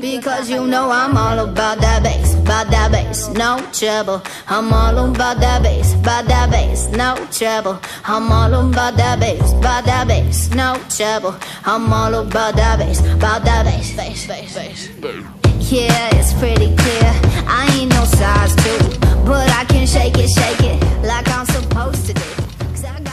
Because you know I'm all about that bass, about that bass, no trouble. I'm all about that bass, about that bass, no trouble. I'm all about that bass, about that bass, no trouble. I'm all about that bass, about that bass, bass, bass, bass. Yeah, it's pretty clear. I ain't no size two, but I can shake it, shake it.